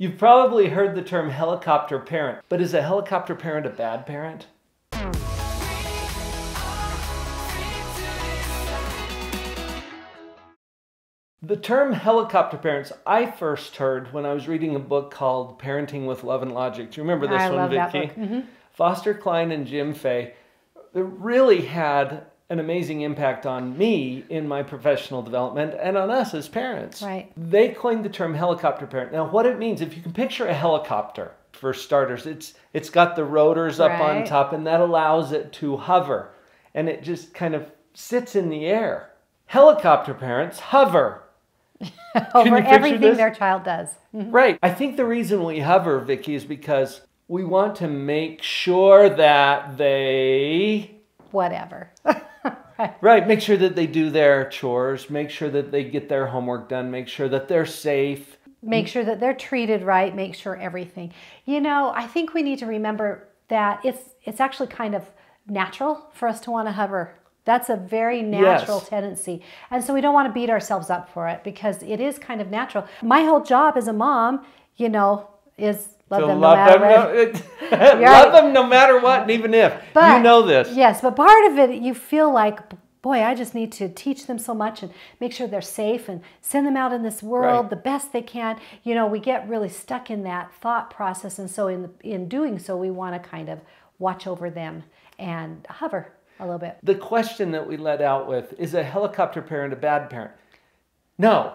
You've probably heard the term helicopter parent, but is a helicopter parent a bad parent? The term helicopter parents I first heard when I was reading a book called Parenting with Love and Logic. Do you remember this I one, love that Vicki? book. Mhm. Foster Cline and Jim Fay really had an amazing impact on me in my professional development and on us as parents. Right. They coined the term helicopter parent. Now, what it means, if you can picture a helicopter, for starters, it's it's got the rotors up on top, and that allows it to hover, and it just kind of sits in the air. Helicopter parents hover. Over everything this? their child does. Mm-hmm. Right. I think the reason we hover, Vicki, is because we want to make sure that they Whatever. right. Right, make sure that they do their chores, make sure that they get their homework done, make sure that they're safe. Make sure that they're treated right, make sure everything. You know, I think we need to remember that it's it's actually kind of natural for us to want to hover. That's a very natural Yes. tendency. And so we don't want to beat ourselves up for it because it is kind of natural. My whole job as a mom, you know, is love To them love no matter them, no, love them no matter what, and even if. you know this. Yes, but part of it, you feel like, boy, I just need to teach them so much and make sure they're safe and send them out in this world Right. the best they can. You know, we get really stuck in that thought process, and so in the, in doing so, we want to kind of watch over them and hover a little bit. The question that we let out with is a helicopter parent a bad parent? No.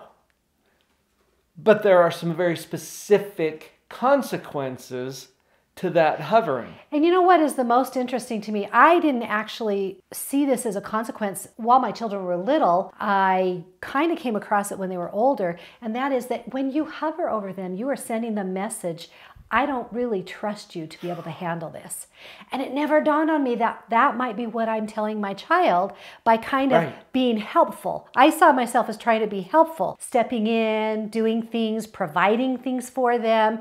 But there are some very specific consequences to that hovering. And you know what is the most interesting to me? I didn't actually see this as a consequence while my children were little. I kind of came across it when they were older, and that is that when you hover over them, you are sending the message, I don't really trust you to be able to handle this. And it never dawned on me that that might be what I'm telling my child by kind of Right. being helpful. I saw myself as trying to be helpful, stepping in, doing things, providing things for them,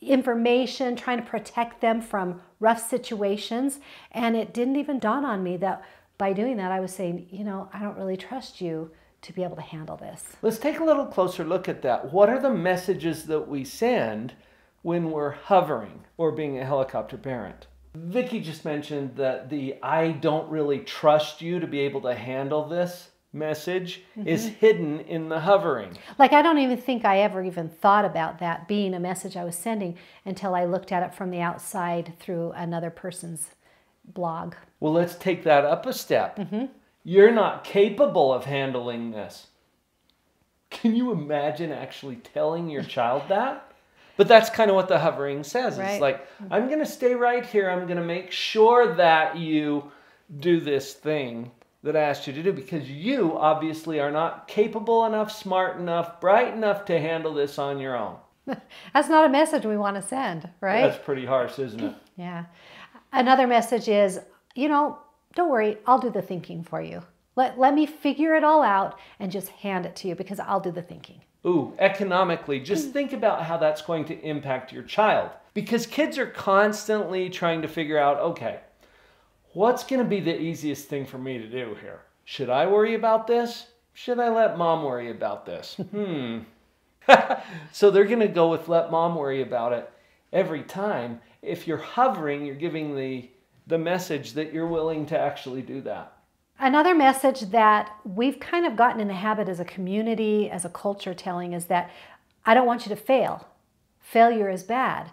information, trying to protect them from rough situations. And it didn't even dawn on me that by doing that, I was saying, you know, I don't really trust you to be able to handle this. Let's take a little closer look at that. What are the messages that we send when we're hovering or being a helicopter parent? Vicki just mentioned that the I don't really trust you to be able to handle this message mm-hmm. is hidden in the hovering. Like, I don't even think I ever even thought about that being a message I was sending until I looked at it from the outside through another person's blog. Well, let's take that up a step. Mm-hmm. You're not capable of handling this. Can you imagine actually telling your child that? But that's kind of what the hovering says. Right. It's like, I'm going to stay right here. I'm going to make sure that you do this thing that I asked you to do because you obviously are not capable enough, smart enough, bright enough to handle this on your own. That's not a message we want to send, right? That's pretty harsh, isn't it? Yeah. Another message is, you know, don't worry, I'll do the thinking for you. Let, let me figure it all out and just hand it to you because I'll do the thinking. Ooh, economically, just think about how that's going to impact your child. Because kids are constantly trying to figure out okay, what's going to be the easiest thing for me to do here? Should I worry about this? Should I let mom worry about this? Hmm. so they're going to go with let mom worry about it every time. If you're hovering, you're giving the, the message that you're willing to actually do that. Another message that we've kind of gotten in the habit as a community, as a culture telling is that I don't want you to fail. Failure is bad.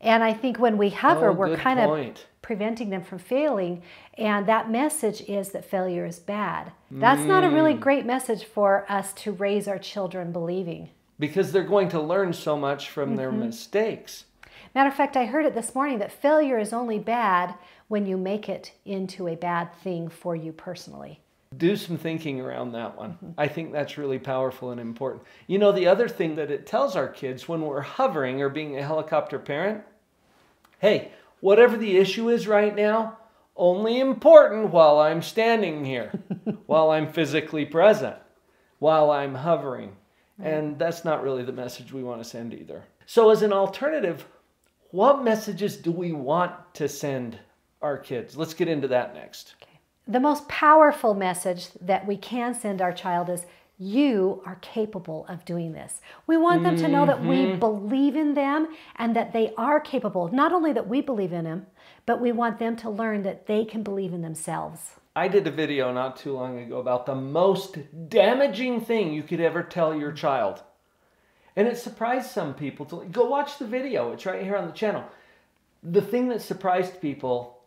And I think when we hover, Oh, we're kind point. of preventing them from failing. And that message is that failure is bad. That's not a really Mm. great message for us to raise our children believing. Because they're going to learn so much from their mistakes. Matter of fact, I heard it this morning that failure is only bad when you make it into a bad thing for you personally. do some thinking around that one. Mm-hmm. I think that's really powerful and important. You know, the other thing that it tells our kids when we're hovering or being a helicopter parent hey, whatever the issue is right now, only important while I'm standing here, while I'm physically present, while I'm hovering. And that's not really the message we want to send either. So, as an alternative, what messages do we want to send our kids? Let's get into that next. The most powerful message that we can send our child is you are capable of doing this. We want them to know that we Mm-hmm. believe in them and that they are capable. Not only that we believe in them, but we want them to learn that they can believe in themselves. I did a video not too long ago about the most damaging thing you could ever tell your child. And it surprised some people to go watch the video. It's right here on the channel. The thing that surprised people,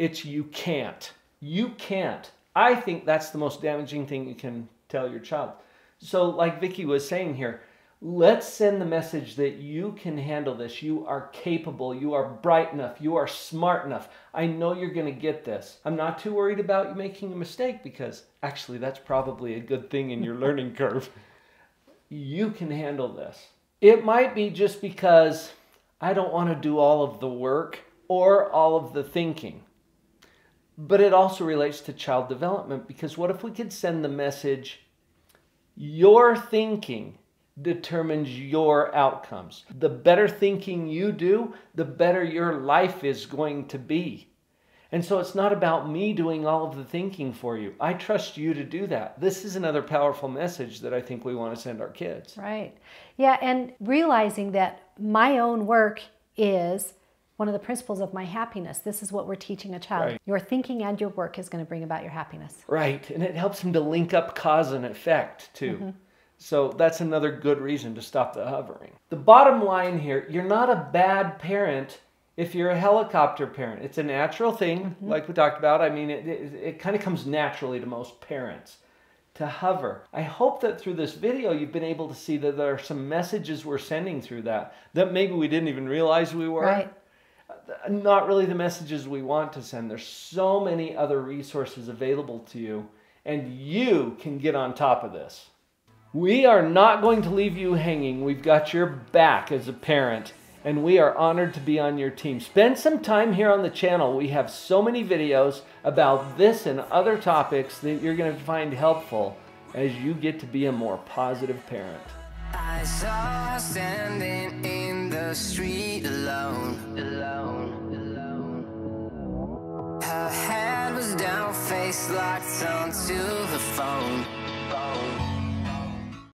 it's you can't. You can't. I think that's the most damaging thing you can tell your child. So, like Vicki was saying here, let's send the message that you can handle this. You are capable. You are bright enough. You are smart enough. I know you're going to get this. I'm not too worried about you making a mistake because actually, that's probably a good thing in your learning curve. You can handle this. It might be just because I don't want to do all of the work or all of the thinking. But it also relates to child development because what if we could send the message your thinking determines your outcomes. The better thinking you do, the better your life is going to be. And so it's not about me doing all of the thinking for you. I trust you to do that. This is another powerful message that I think we want to send our kids. Right. Yeah, and realizing that my own work is one of the principles of my happiness. This is what we're teaching a child. Right. Your thinking and your work is going to bring about your happiness. Right. And it helps him to link up cause and effect too. Mm-hmm. So that's another good reason to stop the hovering. The bottom line here you're not a bad parent if you're a helicopter parent. It's a natural thing, mm-hmm. like we talked about. I mean, it, it, it kind of comes naturally to most parents to hover. I hope that through this video you've been able to see that there are some messages we're sending through that that maybe we didn't even realize we were Right. Not really the messages we want to send. There's so many other resources available to you, and you can get on top of this. We are not going to leave you hanging. We've got your back as a parent, and we are honored to be on your team. Spend some time here on the channel. We have so many videos about this and other topics that you're going to find helpful as you get to be a more positive parent. The street alone, alone, alone. Her head was down, face locked onto the phone.